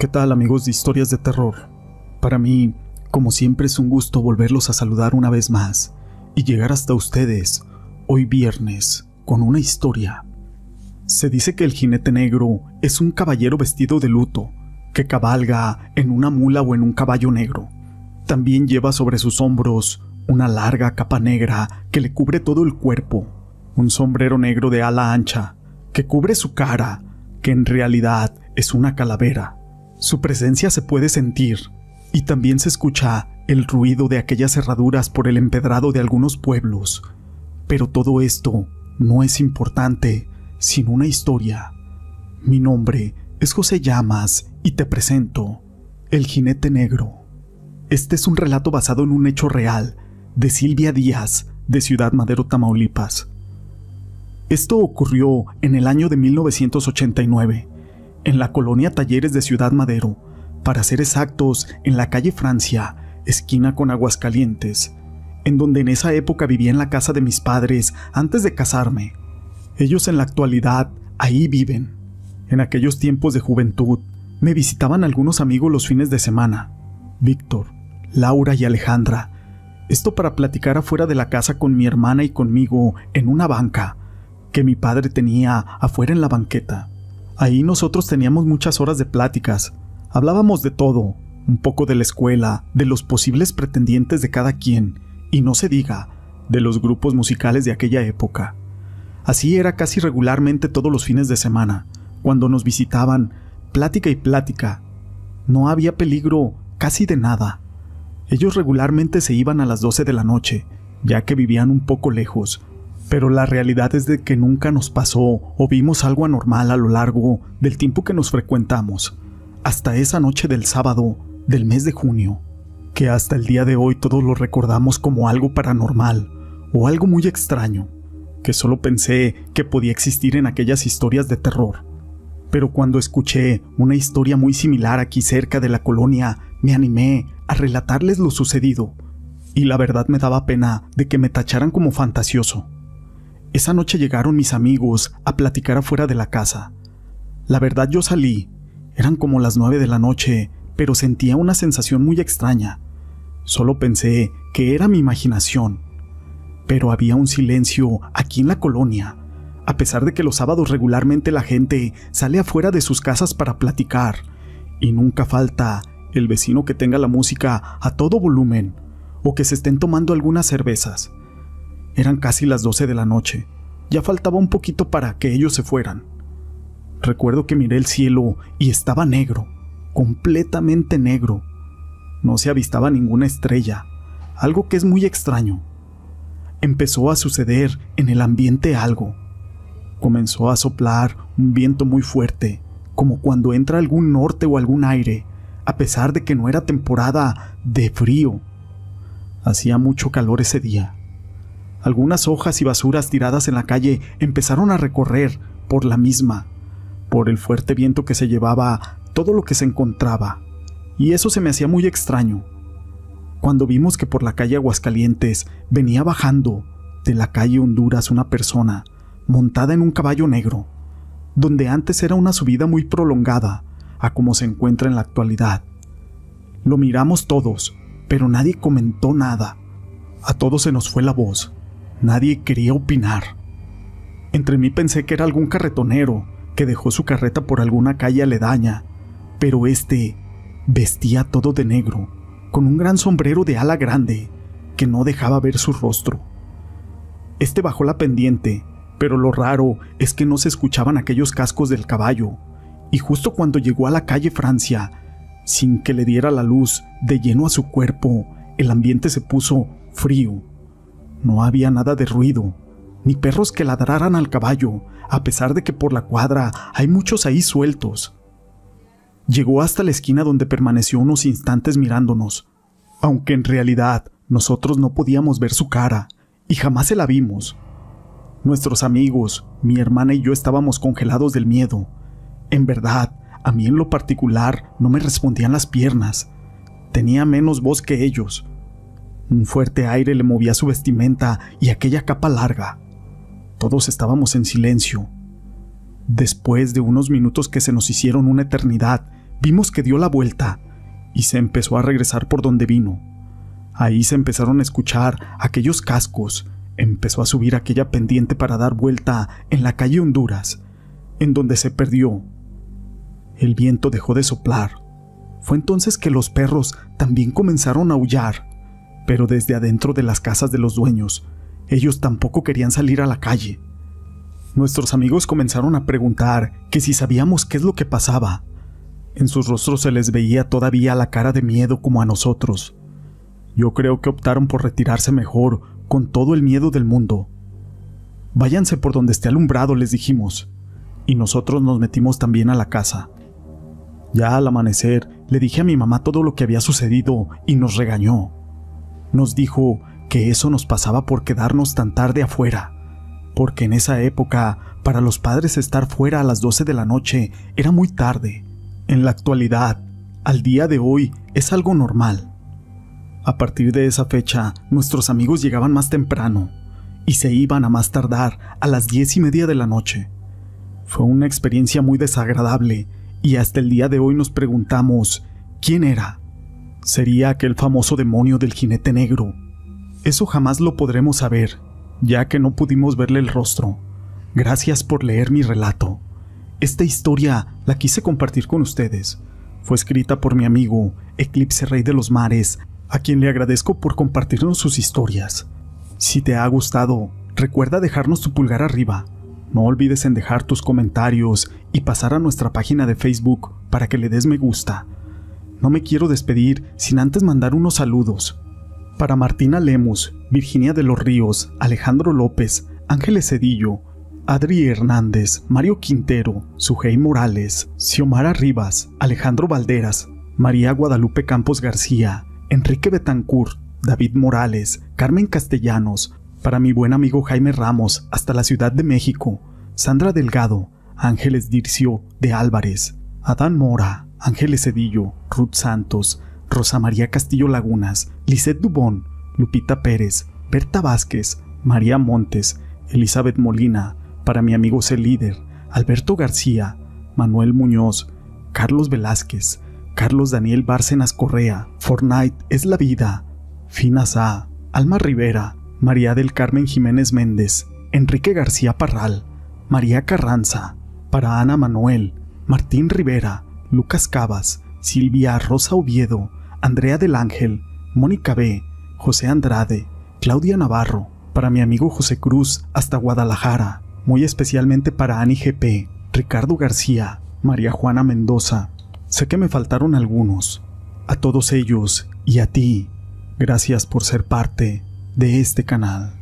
¿Qué tal amigos de historias de terror? Para mí, como siempre es un gusto volverlos a saludar una vez más y llegar hasta ustedes hoy viernes con una historia. Se dice que el jinete negro es un caballero vestido de luto que cabalga en una mula o en un caballo negro. También lleva sobre sus hombros una larga capa negra que le cubre todo el cuerpo, un sombrero negro de ala ancha que cubre su cara, que en realidad es una calavera su presencia se puede sentir y también se escucha el ruido de aquellas cerraduras por el empedrado de algunos pueblos. Pero todo esto no es importante sin una historia. Mi nombre es José Llamas y te presento El jinete negro. Este es un relato basado en un hecho real de Silvia Díaz, de Ciudad Madero, Tamaulipas. Esto ocurrió en el año de 1989 en la colonia Talleres de Ciudad Madero, para ser exactos, en la calle Francia, esquina con Aguascalientes, en donde en esa época vivía en la casa de mis padres antes de casarme. Ellos en la actualidad ahí viven. En aquellos tiempos de juventud, me visitaban algunos amigos los fines de semana. Víctor, Laura y Alejandra. Esto para platicar afuera de la casa con mi hermana y conmigo en una banca que mi padre tenía afuera en la banqueta. Ahí nosotros teníamos muchas horas de pláticas. Hablábamos de todo, un poco de la escuela, de los posibles pretendientes de cada quien, y no se diga, de los grupos musicales de aquella época. Así era casi regularmente todos los fines de semana, cuando nos visitaban, plática y plática. No había peligro casi de nada. Ellos regularmente se iban a las 12 de la noche, ya que vivían un poco lejos, pero la realidad es de que nunca nos pasó o vimos algo anormal a lo largo del tiempo que nos frecuentamos, hasta esa noche del sábado del mes de junio, que hasta el día de hoy todos lo recordamos como algo paranormal o algo muy extraño, que solo pensé que podía existir en aquellas historias de terror. Pero cuando escuché una historia muy similar aquí cerca de la colonia, me animé a relatarles lo sucedido, y la verdad me daba pena de que me tacharan como fantasioso. Esa noche llegaron mis amigos a platicar afuera de la casa. La verdad yo salí. Eran como las nueve de la noche, pero sentía una sensación muy extraña. Solo pensé que era mi imaginación. Pero había un silencio aquí en la colonia, a pesar de que los sábados regularmente la gente sale afuera de sus casas para platicar, y nunca falta el vecino que tenga la música a todo volumen, o que se estén tomando algunas cervezas. Eran casi las 12 de la noche. Ya faltaba un poquito para que ellos se fueran. Recuerdo que miré el cielo y estaba negro, completamente negro. No se avistaba ninguna estrella, algo que es muy extraño. Empezó a suceder en el ambiente algo. Comenzó a soplar un viento muy fuerte, como cuando entra algún norte o algún aire, a pesar de que no era temporada de frío. Hacía mucho calor ese día. Algunas hojas y basuras tiradas en la calle empezaron a recorrer por la misma, por el fuerte viento que se llevaba todo lo que se encontraba, y eso se me hacía muy extraño. Cuando vimos que por la calle Aguascalientes venía bajando de la calle Honduras una persona montada en un caballo negro, donde antes era una subida muy prolongada a como se encuentra en la actualidad. Lo miramos todos, pero nadie comentó nada. A todos se nos fue la voz. Nadie quería opinar. Entre mí pensé que era algún carretonero que dejó su carreta por alguna calle aledaña, pero este vestía todo de negro, con un gran sombrero de ala grande que no dejaba ver su rostro. Este bajó la pendiente, pero lo raro es que no se escuchaban aquellos cascos del caballo, y justo cuando llegó a la calle Francia, sin que le diera la luz de lleno a su cuerpo, el ambiente se puso frío no había nada de ruido, ni perros que ladraran al caballo, a pesar de que por la cuadra hay muchos ahí sueltos. Llegó hasta la esquina donde permaneció unos instantes mirándonos, aunque en realidad nosotros no podíamos ver su cara, y jamás se la vimos. Nuestros amigos, mi hermana y yo estábamos congelados del miedo. En verdad, a mí en lo particular no me respondían las piernas. Tenía menos voz que ellos, un fuerte aire le movía su vestimenta y aquella capa larga. Todos estábamos en silencio. Después de unos minutos que se nos hicieron una eternidad, vimos que dio la vuelta y se empezó a regresar por donde vino. Ahí se empezaron a escuchar aquellos cascos, empezó a subir aquella pendiente para dar vuelta en la calle Honduras, en donde se perdió. El viento dejó de soplar. Fue entonces que los perros también comenzaron a aullar, pero desde adentro de las casas de los dueños, ellos tampoco querían salir a la calle. Nuestros amigos comenzaron a preguntar que si sabíamos qué es lo que pasaba. En sus rostros se les veía todavía la cara de miedo como a nosotros. Yo creo que optaron por retirarse mejor con todo el miedo del mundo. Váyanse por donde esté alumbrado, les dijimos, y nosotros nos metimos también a la casa. Ya al amanecer le dije a mi mamá todo lo que había sucedido y nos regañó. Nos dijo que eso nos pasaba por quedarnos tan tarde afuera, porque en esa época para los padres estar fuera a las 12 de la noche era muy tarde. En la actualidad, al día de hoy, es algo normal. A partir de esa fecha, nuestros amigos llegaban más temprano y se iban a más tardar a las diez y media de la noche. Fue una experiencia muy desagradable y hasta el día de hoy nos preguntamos quién era. ¿Sería aquel famoso demonio del jinete negro? Eso jamás lo podremos saber, ya que no pudimos verle el rostro. Gracias por leer mi relato. Esta historia la quise compartir con ustedes. Fue escrita por mi amigo, Eclipse Rey de los Mares, a quien le agradezco por compartirnos sus historias. Si te ha gustado, recuerda dejarnos tu pulgar arriba. No olvides en dejar tus comentarios y pasar a nuestra página de Facebook para que le des me gusta. No me quiero despedir sin antes mandar unos saludos. Para Martina Lemus, Virginia de los Ríos, Alejandro López, Ángeles Cedillo, Adri Hernández, Mario Quintero, Sujei Morales, Xiomara Rivas, Alejandro Valderas, María Guadalupe Campos García, Enrique Betancourt, David Morales, Carmen Castellanos, para mi buen amigo Jaime Ramos hasta la Ciudad de México, Sandra Delgado, Ángeles Dircio de Álvarez, Adán Mora, Ángeles Cedillo, Ruth Santos, Rosa María Castillo Lagunas, Lisette Dubón, Lupita Pérez, Berta Vázquez, María Montes, Elizabeth Molina, para mi amigo C. Líder, Alberto García, Manuel Muñoz, Carlos Velázquez, Carlos Daniel Bárcenas Correa, Fortnite es la vida, Fina Sa, Alma Rivera, María del Carmen Jiménez Méndez, Enrique García Parral, María Carranza, para Ana Manuel, Martín Rivera, Lucas Cabas, Silvia Rosa Oviedo, Andrea del Ángel, Mónica B., José Andrade, Claudia Navarro, para mi amigo José Cruz hasta Guadalajara, muy especialmente para Ani GP, Ricardo García, María Juana Mendoza, Sé que me faltaron algunos. A todos ellos y a ti, gracias por ser parte de este canal.